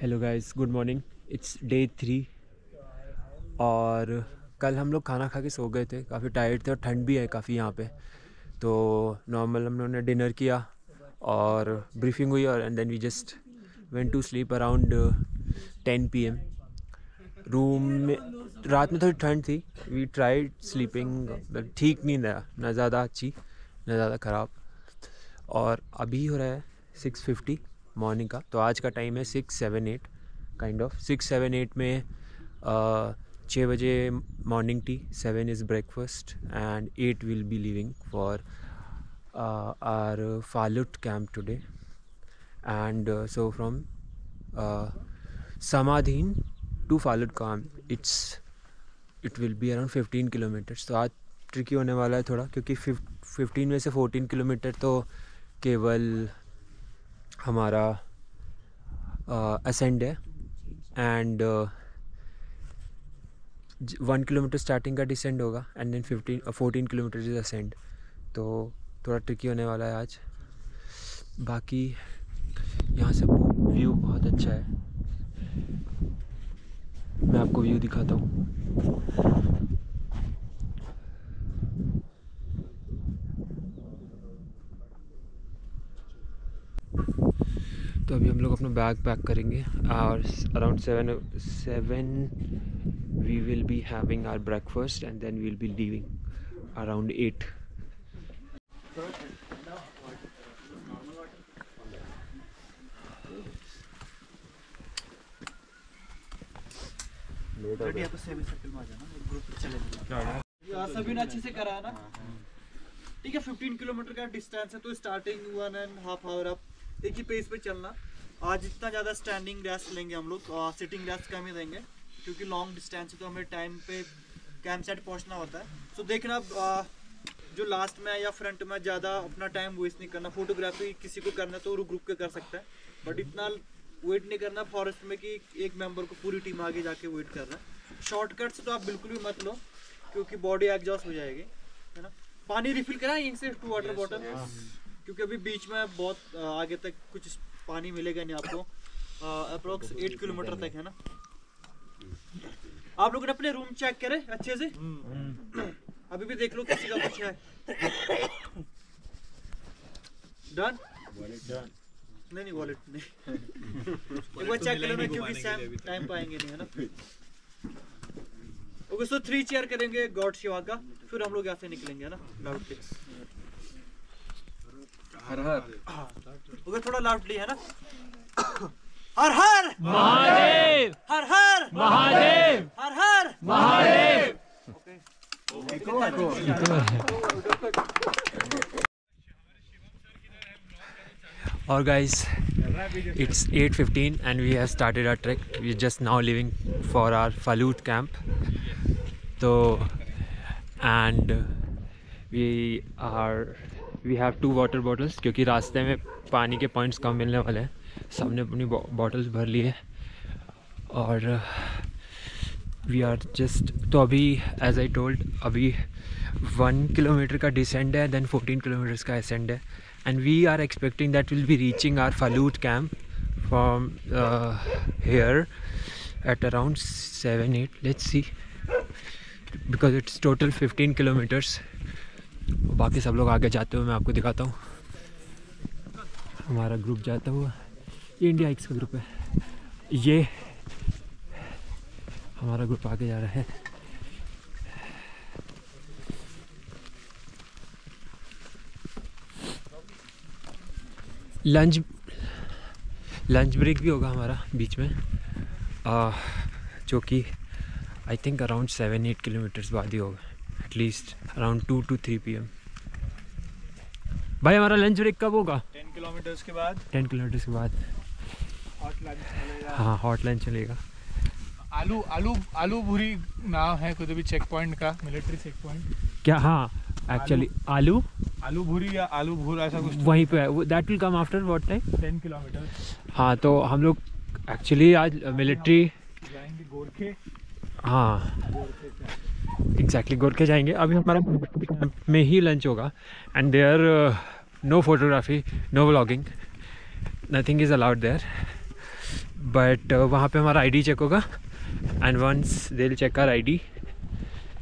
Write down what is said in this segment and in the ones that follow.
Hello guys good morning it's day three और कल हम लोग खाना खा के सो गए थे। काफ़ी टायर्ड थे और ठंड भी है काफ़ी यहाँ पे। तो नॉर्मल हम लोगों ने डिनर किया और ब्रीफिंग हुई और and then we just went to sleep around ten P M room में रात में थोड़ी ठंड थी। वी ट्राइड स्लीपिंग ठीक नींद आया ना ज़्यादा अच्छी, ना ज़्यादा ख़राब। और अभी हो रहा है सिक्स फिफ्टी मॉर्निंग का। तो आज का टाइम है six seven eight kind of six seven eight में छः बजे morning tea seven is breakfast and eight will be leaving for our Phalut camp today and so from Samanden to Phalut camp it's it will be around fifteen kilometres तो आज tricky होने वाला है थोड़ा, क्योंकि फिफ्टीन में से fourteen kilometer तो केवल हमारा असेंड है। एंड वन किलोमीटर स्टार्टिंग का डिसेंड होगा and then fifteen fourteen kilometre is ascend तो थोड़ा ट्रिकी होने वाला है आज। बाकी यहाँ से व्यू बहुत अच्छा है। मैं आपको व्यू दिखाता हूँ। तो अभी हम लोग अपना बैग पैक करेंगे। और around seven seven we will be having our breakfast and then will be leaving around eight सभी ने अच्छे से करा ना? ठीक है 15 किलोमीटर का डिस्टेंस है तो starting one and half hour आप एक ही पेस पे चलना। आज इतना ज़्यादा स्टैंडिंग रेस्ट लेंगे हम लोग। सिटिंग रेस्ट कम ही देंगे क्योंकि लॉन्ग डिस्टेंस है तो हमें टाइम पे कैंप सेट पहुँचना होता है। तो देखना आ, जो लास्ट में या फ्रंट में ज़्यादा अपना टाइम वेस्ट नहीं करना। फोटोग्राफी किसी को करना तो रुक के कर सकता है। बट इतना वेट नहीं करना फॉरेस्ट में कि एक मेंबर को पूरी टीम आगे जाके वेट कर रहा है। शॉर्टकट्स तो आप बिल्कुल भी मत लो क्योंकि बॉडी एग्जॉस्ट हो जाएगी है ना? पानी रिफिल करा यहीं से टू वाटर बॉटल क्योंकि अभी बीच में बहुत आगे तक कुछ पानी मिलेगा नहीं आपको। अप्रोक्स एट किलोमीटर तक है। ना? आप लोग ने अपने रूम चेक करे अच्छे से? अभी भी देख लो किसी का कुछ है। डन नहीं नहीं वॉलेट नहीं। एक बार चेक कर लेना क्योंकि सैम टाइम पाएँगे नहीं है ना? ओके सो थ्री चेयर करेंगे गॉड शिवा का। फिर हम लोग यहाँ से निकलेंगे है ना? हर हर। हर थोड़ा लाउडली है ना? हर हर! महादेव! हर हर! महादेव! हर हर! महादेव! और guys it's 8:15 and we have started our trek we are just now leaving for our Phalut camp तो and we are we have two water bottles क्योंकि रास्ते में पानी के पॉइंट्स कम मिलने वाले हैं। सबने अपनी बॉटल्स भर ली है और वी आर जस्ट तो अभी एज आई टोल्ड अभी वन किलोमीटर का डिसेंड है देन फोर्टीन किलोमीटर्स का एसेंड है। And we are expecting that will be reaching our Phalut camp from here at around seven eight let's see because it's total fifteen kilometres बाकी सब लोग आगे जाते हुए मैं आपको दिखाता हूँ। हमारा ग्रुप जाता हुआ इंडिया एक्स का ग्रुप है। ये हमारा ग्रुप आगे जा रहा है। लंच लंच ब्रेक भी होगा हमारा बीच में। आ, जो कि I think around seven eight kilometres बाद ही होगा। At least around two to three P भाई हमारा लंच ब्रेक कब होगा? टेन किलोमीटर्स के बाद। टेन किलोमीटर्स के बाद। हॉट लंच हाँ हॉट लंच चलेगा। आलू आलू आलू भूरी नाम है कोई भी चेक पॉइंट का मिलिट्री चेक पॉइंट क्या? हाँ एक्चुअली आलू। आलू? भूरी या आलू भूर ऐसा कुछ वहीं पे है। That will come after what time ten kilometre हाँ तो हम लोग एक्चुअली आज मिलिट्री जाएँगे गोरखे। हाँ। गोरखे एग्जैक्टली गोरखे जाएँगे। अभी हमारा कैंप में ही लंच होगा। And there no photography no vlogging nothing is allowed there but वहाँ पे हमारा आईडी चेक होगा। And once they will check our ID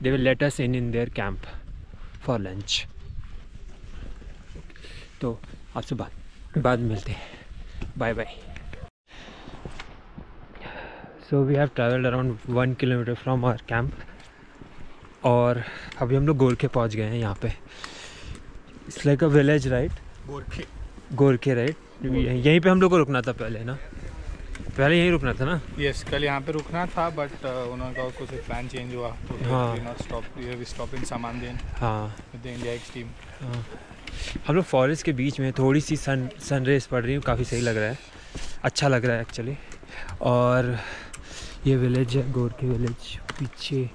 they will let us in in their camp for lunch तो आपसे बाद बाद मिलते हैं। Bye bye so we have travelled around one kilometre from our camp और अभी हम लोग गोरखे पहुँच गए हैं यहाँ पे। It's like a village right Gorkhey. Gorkhey right यहीं पे हम लोग को रुकना था पहले ना? पहले यहीं रुकना था ना? यस yes, कल यहाँ पे रुकना था बट उन्होंने कहा कुछ प्लान चेंज हुआ तो हाँ। स्टॉप स्टॉप इन सामान हाँ। इंडिया एक्स टीम हाँ। हम लोग फॉरेस्ट के बीच में थोड़ी सी सन सन रेस पड़ रही है काफ़ी सही लग रहा है। अच्छा लग रहा है एक्चुअली और ये विलेज है गोरखे विलेज पीछे।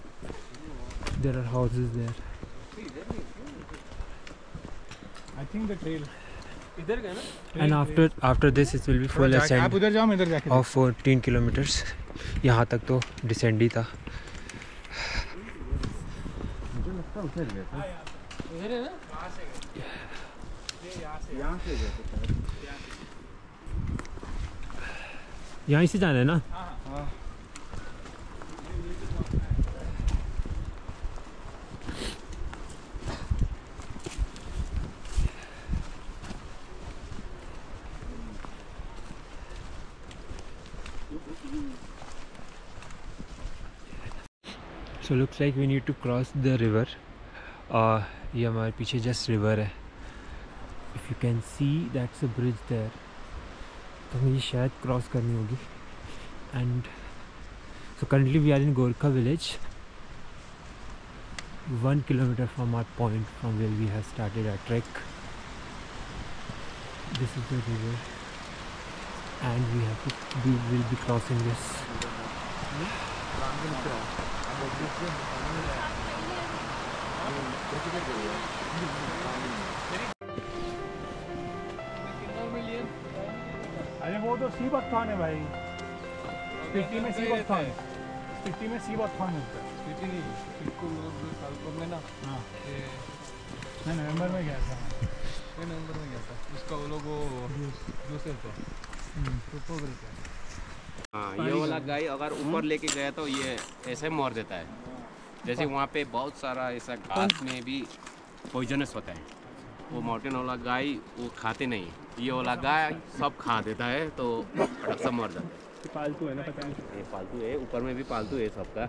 There are houses there I think the trail इधर गए ना? And after after this it will be full आप उधर जाओ मैं इधर जाके ऑफ़ फोर्टीन किलोमीटर्स यहाँ तक तो डिसेंड ही था। इधर है ना? यहाँ से जाना है ना? So looks like we need to cross the river ये हमारे पीछे जस्ट रिवर है। If you can see that's a bridge there तो मुझे शायद क्रॉस करनी होगी। And so currently we are in Gorkha village one kilometre from our point from where we have started our trek this is the river and we have to we will be crossing this अरे वो तो सी बथान है भाई। स्पीति में सी बथान स्पीति में सी होता है। स्पीति नहीं मतलब में ना हाँ। मैं नवंबर में गया था। ये नवंबर में गया था। उसका वो लोग वो जोसेफ है। सुपर है। हाँ ये वाला गाय अगर ऊपर लेके गया तो ये ऐसे मर देता है। जैसे वहाँ पे बहुत सारा ऐसा घास में भी पॉइजनस होता है। वो माउंटेन वाला गाय वो खाते नहीं ये वाला गाय सब खा देता है तो फटक से मर जाता है। पालतू है ना पता नहीं। ये पालतू है ऊपर में भी पालतू है सबका।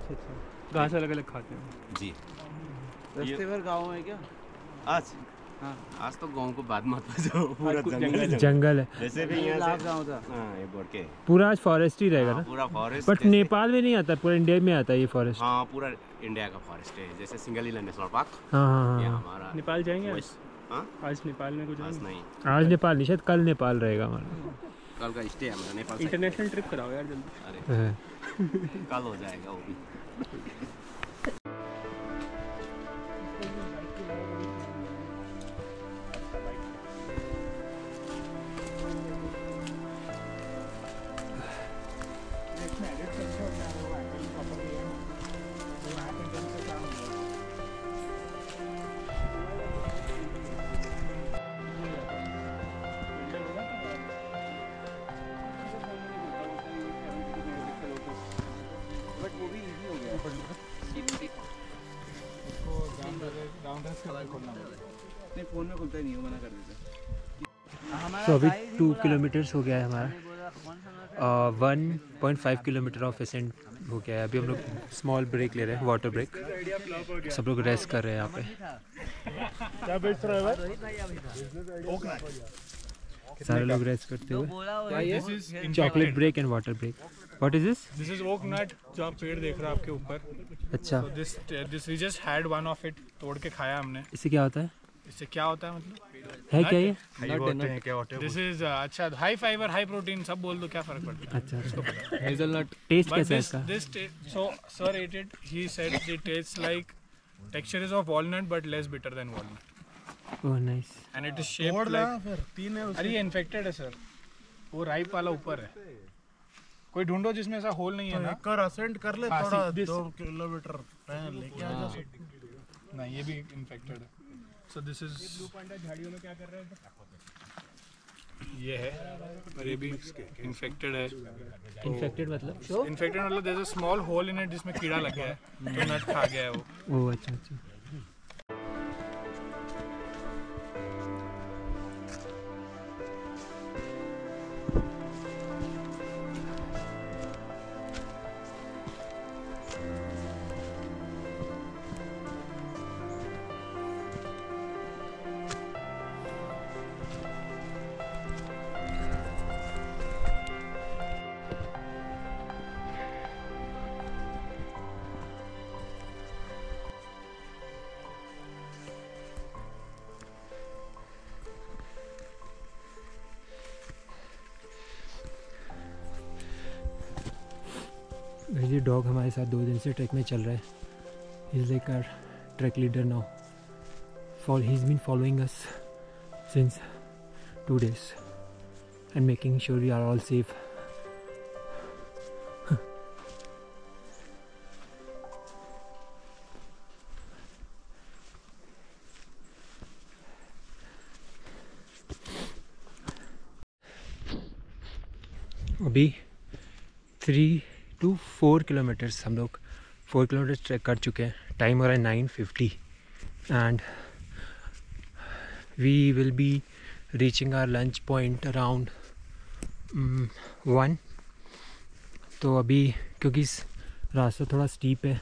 घास अलग अलग खाते हैं। जी। रास्ते भर गाँव है क्या? आज। हाँ। आज तो गाँव को बाद मत बजाओ पूरा जंगल है। जंगल। है। वैसे भी यहाँ से गाँव था। हाँ ये बोल के। पूरा आज फॉरेस्ट ही रहेगा हाँ, ना। पूरा फॉरेस्ट बट नेपाल में नहीं आता पूरा इंडिया में आता है ये फॉरेस्ट हाँ पूरा इंडिया का फॉरेस्ट है। जैसे सिंगलीला नेशनल पार्क हाँ हाँ ये हाँ। हमारा नेपाल जाएँगे आज? नेपाल में कुछ आज नहीं। आज नेपाल नहीं शायद कल नेपाल रहेगा हमारा। कल का स्टे है हमारा नेपाल इंटरनेशनल ट्रिप कराओ यार जल्दी। अरे। कल हो जाएगा वो भी। नहीं खुलता ही नहीं मना कर देते तो अभी टू किलोमीटर्स हो गया है हमारा। One point five kilometre of ascent हो गया है। अभी हम लोग स्मॉल ब्रेक ले रहे हैं वाटर ब्रेक सब लोग रेस्ट कर रहे हैं यहाँ पे। क्या बेच रहा है भाई सारे लोग रेस्ट करते हुए chocolate break and water break what is this this is oak nut जो आप पेड़ देख रहे हो आपके ऊपर। अच्छा। This this we just had one of it तोड़ के खाया हमने। इससे क्या होता है? इससे क्या होता है मतलब है क्या ये दिस इज़ अच्छा हाई फाइबर हाई प्रोटीन सब बोल दो क्या फ़र्क पड़ता है अच्छा हेजलनट टेस्ट कैसा है इसका this ta- so sir ate it. He said it tastes like texture is of walnut but less bitter than walnut, oh nice and it is shaped like. अरे ये infected है सर. वो ripe वाला ऊपर है. कोई ढूंढो जिसमें ऐसा होल नहीं है ना. कर असेंड कर ले हाँ, थोड़ा see, this- दो किलोमीटर पहले लेके आ जा नहीं ये भी infected है. So दिस इज़ झाड़ियों में क्या कर रहे हैं? ये है। और ये भी इन्फेक्टेड है। इन्फेक्टेड मतलब? इन्फेक्टेड मतलब there a small hole in it जिसमें कीड़ा लग गया है। तो नट खा गया है वो। ओह अच्छा अच्छा। ये डॉग हमारे साथ दो दिन से ट्रैक में चल रहा है। Is like our trek leader now fall he is been following us since two days and making sure we are all safe अभी थ्री टू फोर किलोमीटर्स हम लोग, फोर किलोमीटर्स ट्रैक कर चुके हैं। टाइम हो रहा है nine fifty and we will be reaching our lunch point around one तो अभी क्योंकि इस रास्ता थोड़ा स्टीप है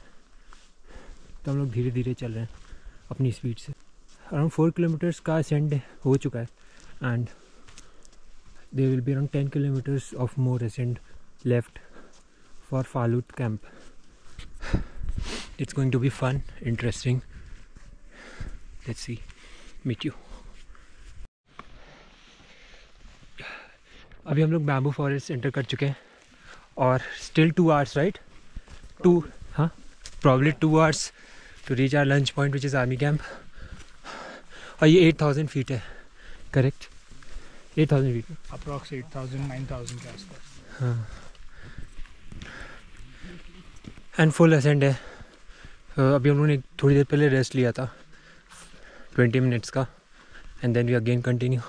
तो हम लोग धीरे धीरे चल रहे हैं अपनी स्पीड से। अराउंड फोर किलोमीटर्स का असेंड हो चुका है and there will be around ten kilometres of more ascend left for Falut camp. It's going to be fun, interesting. Let's see. Meet you. अभी हम लोग बैम्बू फॉरेस्ट एंटर कर चुके हैं। और still two hours right two हाँ? Probably two hours to reach our lunch point which is army camp और ये एट थाउज़ेंड फीट है। Correct eight thousand feet approx 8000 9000 के आसपास। हाँ। एंड फुल असेंड है। अभी उन्होंने थोड़ी देर पहले रेस्ट लिया था। ट्वेंटी मिनट्स का। And then we again continue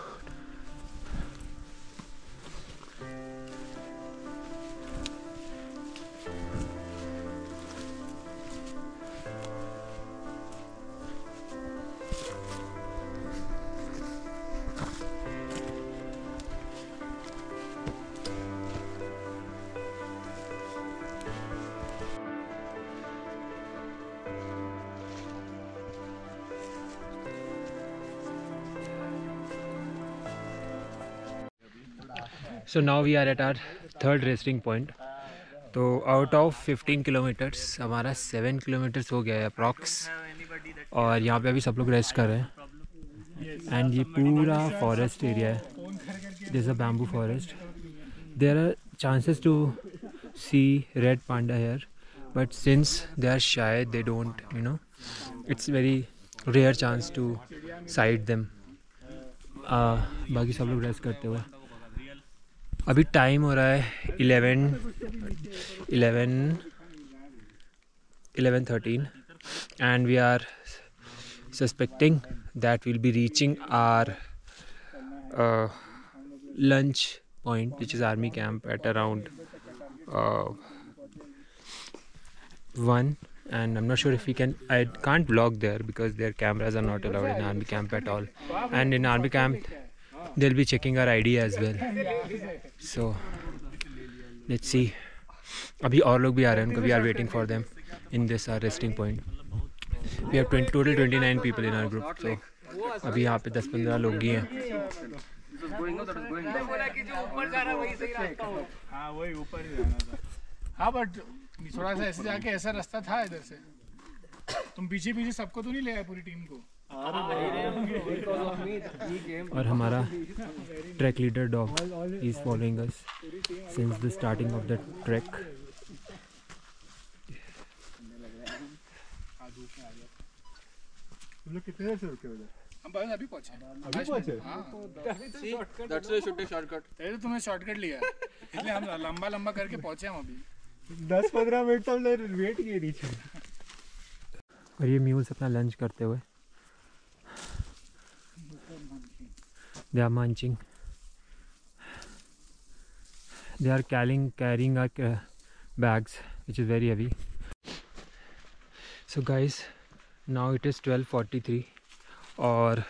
so now we are at our third resting point तो आउट ऑफ़ 15 किलोमीटर्स हमारा 7 किलोमीटर्स हो गया है अप्रॉक्स और यहाँ पे अभी सब लोग रेस्ट कर रहे हैं। एंड ये पूरा फॉरेस्ट एरिया है। This a bamboo forest there are chances to see red panda here but since they are शायद they don't you know it's very rare chance to sight them बाकी सब लोग रेस्ट करते हुए। अभी टाइम हो रहा है eleven eleven eleven thirteen and we are suspecting that will be reaching our lunch point which is army camp at around one and I am not sure if you can I can't vlog there because there cameras are not allowed in army camp at all and in army camp they'll be checking our id as well. So, let's see. अभी और लोग भी आ रहे हैं, उनको we are waiting for them in this our resting point we have total 29 people in our group so अभी यहाँ पे 10-15 लोग ही हैं। हाँ बट थोड़ा सा ऐसे जाके ऐसा रास्ता था इधर से। तुम पीछे पीछे सबको तो नहीं ले आए पूरी टीम को? और हमारा trek leader dog is following us since the starting of the trek तुम लोग कितने देर से रुके उधर? हम अभी पहुँचे अभी पहुँचे? हाँ। shortcut. तो तुम्हें शॉर्टकट लिया इसलिए हम लंबा लंबा करके पहुँचे हम अभी। दस पंद्रह मिनट तो हमने वेट किए नीचे। और ये म्यूल्स अपना लंच करते हुए। They are munching they are carrying carrying our uh, bags which is very heavy. So guys now it is 12:43 और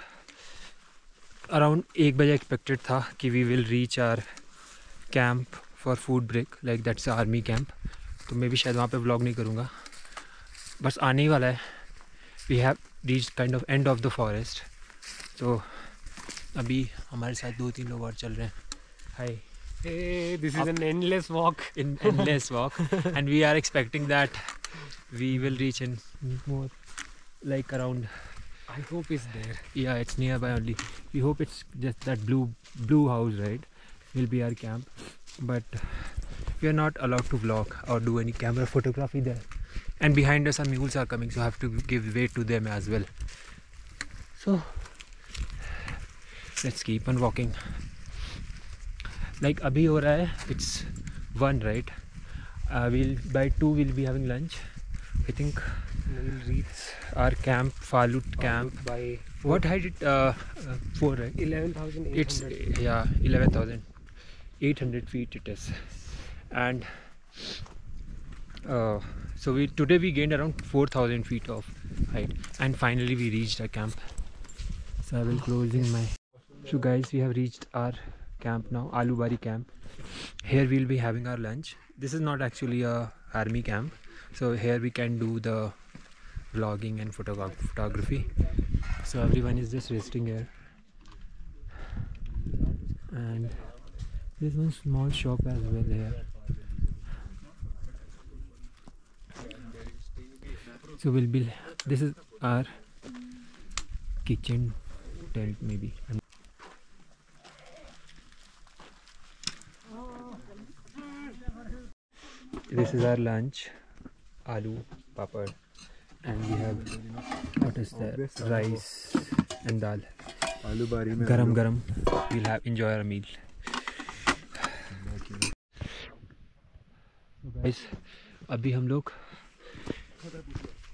अराउंड एक बजे एक्सपेक्टेड था कि we will reach our camp for food break like that's army camp तो मैं भी शायद वहाँ पे व्लॉग नहीं करूँगा। बस आने ही वाला है। We have reach kind of end of the forest तो अभी हमारे साथ दो तीन लोग और चल रहे हैं। Hi this is an endless walk in endless walk and we are expecting that we will reach in more like around I hope is there या it's nearby only we hope it's just that blue blue house right will be our camp but we are not allowed to vlog और do any camera photography there and behind us are मीगुल्स are coming so have to give way to them as well so let's keep on walking. Like abhi ho raha hai it's one right? Uh, we'll by two we'll be having lunch. I think we'll reach our camp falut camp. by four. what height it uh, uh, four right? 11800 it's yeah 11800 feet it is. And uh, so we today we gained around 4000 feet of height. And finally we reached our camp. So i will closing my so guys we have reached our camp now alubari camp. Here we'll be having our lunch. This is not actually a army camp. So here we can do the vlogging and photogra- photography. So everyone is just resting here. And there's one small shop as well here. So we'll be this is our kitchen tent maybe. And this is our lunch aloo papad and we have what is that rice and dal आलू बारी में garam garam we'll have enjoy our meal guys अभी हम लोग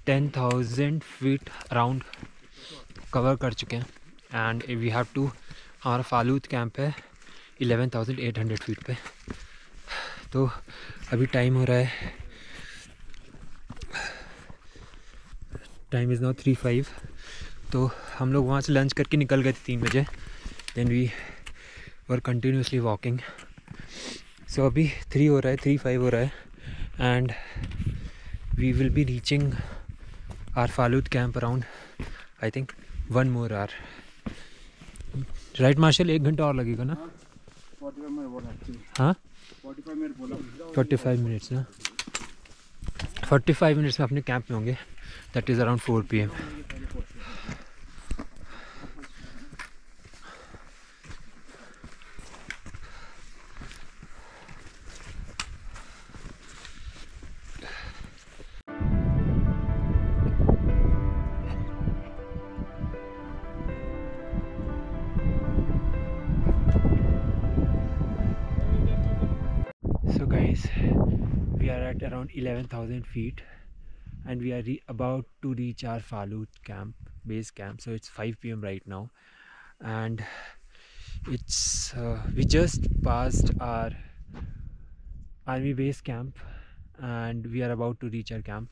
ten thousand feet around cover कर चुके हैं and we have to हमारा फालूद कैंप है eleven thousand eight hundred feet पे तो अभी टाइम हो रहा है। Time is now three five तो हम लोग वहाँ से लंच करके निकल गए थे तीन बजे। Then we were continuously walking so अभी थ्री हो रहा है थ्री फाइव हो रहा है। And we will be reaching our Phalut camp around I think one more hour right Marshal एक घंटा और लगेगा ना? हाँ? फोर्टी फाइव मिनट्स ना। फोर्टी फाइव मिनट्स में अपने कैंप में होंगे। That is around four P M guys, we are at around 11,000 feet and we are re- about to reach our Falut camp, base camp. So it's 5 p.m. right now and it's uh, we just passed our army base camp and we are about to reach our camp.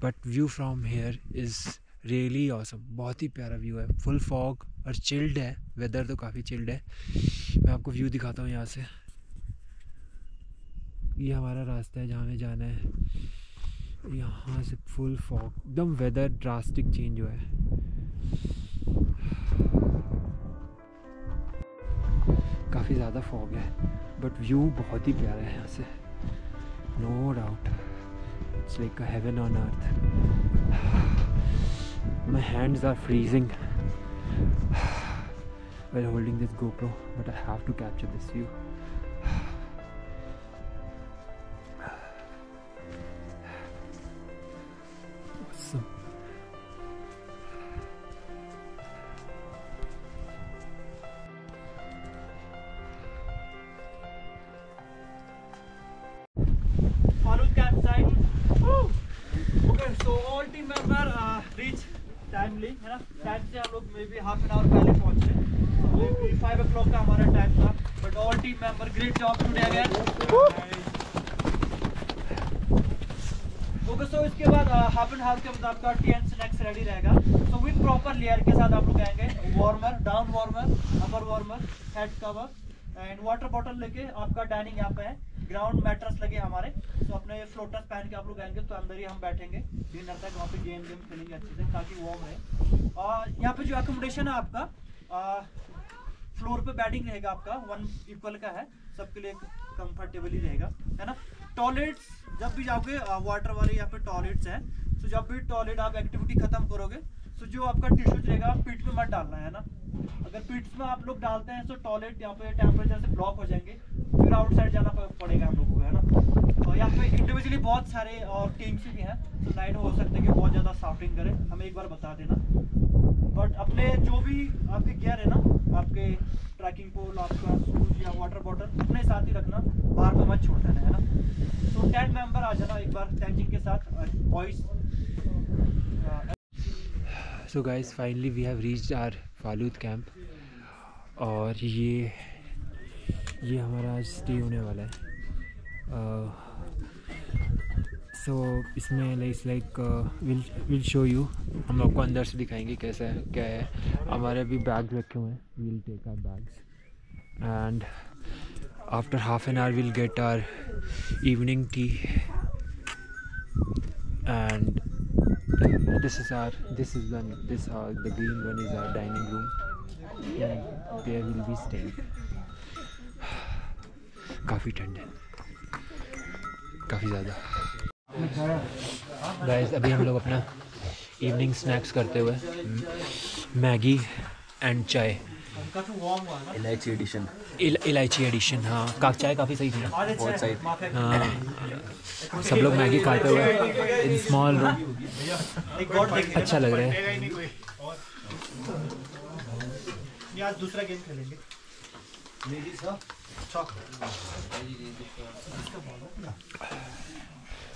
But view from here is really awesome. बहुत ही प्यारा view है full fog और chilled है weather तो काफ़ी chilled है मैं आपको व्यू दिखाता हूँ यहाँ से ये हमारा रास्ता है जहाँ हमें जाना है। यहाँ से फुल फॉग एकदम वेदर ड्रास्टिक चेंज हुआ है। काफ़ी ज़्यादा फॉग है बट व्यू बहुत ही प्यारा है यहाँ से। No doubt it's like a heaven on earth my hands are freezing while holding this GoPro, but I have to capture this view. Member member. Great job today again. Okay so इसके बाद half and half के बाद आपका tea end रहेगा। So with proper layer के साथ आप लोग आएँगे। Warmer down warmer upper warmer head cover and water bottle लेके आपका डाइनिंग यहाँ पे है। ग्राउंड मैट्रेस लगे हमारे। तो अपने फ्लोटर्स पहन के आप लोग आएँगे तो अंदर ही हम बैठेंगे। डिनर तक वहाँ पे गेम गेम खेलेंगे अच्छे से ताकि वार्म रहे। और यहाँ पे जो एकोमोडेशन है आपका फ्लोर पे बैडिंग रहेगा आपका वन इक्वल का है, सबके लिए कंफर्टेबल रहेगा, है ना? टॉयलेट्स जब भी जाओगे वाटर वाले यहाँ पे टॉयलेट्स हैं तो जब भी टॉयलेट आप एक्टिविटी खत्म करोगे तो जो आपका टिश्यूज रहेगा पीठ में मत डालना, है ना? अगर पीठ में आप लोग डालते हैं तो टॉयलेट यहाँ पे टेम्परेचर से ब्लॉक हो जाएँगे, फिर आउटसाइड जाना पड़ेगा हम लोगों को, है ना? और यहाँ पे इंडिविजुअली बहुत सारे, और टीम्स भी हैं तो नाइट हो सकता है कि बहुत ज़्यादा साउटिंग करें, हमें एक बार बता देना। बट अपने जो भी आपके गियर है ना आपके ट्रैकिंग पोल आपका शूज़ या वाटर बॉटल अपने साथ ही रखना, बाहर पे मत छोड़ देना है ना? तो टेन मेंबर आ जाना एक बार टेंजिंग के साथ boys so guys finally we have reached our Phalut camp और ये ये हमारा आज स्टे होने वाला है। सो इसमें like like will will show you हम आपको अंदर से दिखाएँगे कैसा है क्या है। हमारे अभी बैग रखे हुए हैं। Will take our bags and after half an hour will get our evening tea and this is our this is one this uh, the green one is our dining room. Will be staying. काफ़ी ठंड है काफ़ी ज़्यादा guys अभी हम लोग अपना evening snacks करते हुए मैगी एंड चाय है इलायची एडिशन इल, इलायची एडिशन हाँ का चाय काफ़ी सही थी ना अच्छा सही। है हाँ सब लोग मैगी खाते हुए इन स्मॉल रूम अच्छा लग रहा है ही आज दूसरा गेम खेलेंगे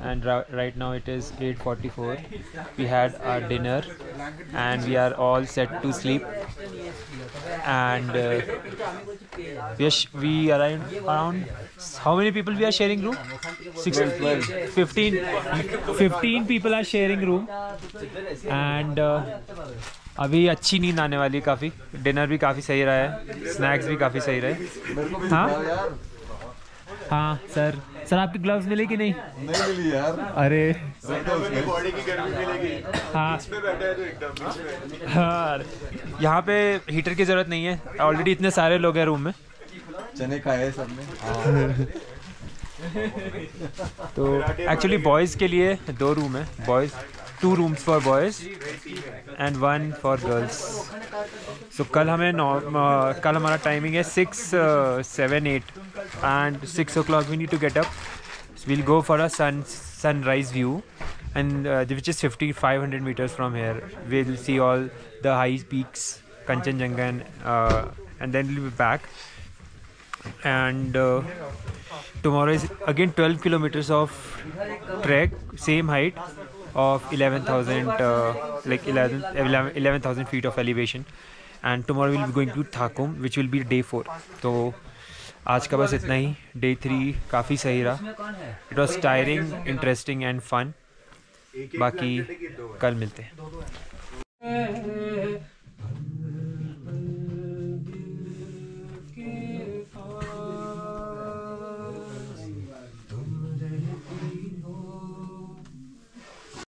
and right now it is 8.44. We had our dinner and we are all set to sleep and uh, we, we arrived around how many people we are sharing room? Six, 15, 15 people are sharing room and uh, अभी अच्छी नींद आने वाली है काफ़ी dinner भी काफ़ी सही रहा है स्नैक्स भी काफ़ी सही रहे हाँ हाँ सर सर आपके ग्लव्स मिले कि नहीं? नहीं मिली यार। अरे। बॉडी की गर्मी मिलेगी। हाँ। बैठा है तो एकदम हाँ यहाँ पे हीटर की ज़रूरत नहीं है। ऑलरेडी इतने सारे लोग हैं रूम में। चने खाए सबने तो एक्चुअली बॉयज़ के लिए दो रूम है। Boys two rooms for boys and one for girls so कल हमें नौ अ, कल हमारा टाइमिंग है six seven eight and six o'clock we need to get up will go for a sun sunrise view and uh, which is 5500 meters from here we'll see all the high peaks kanchenjunga and, uh, and then we'll be back and uh, tomorrow is again 12 kilometers of trek same height Of 11000 uh, like 11 11 11000 feet of elevation and tomorrow we'll be going to Thakum which will be day 4 तो आज का बस इतना ही day three काफ़ी सही रहा it was tiring interesting and fun बाकी कल मिलते हैं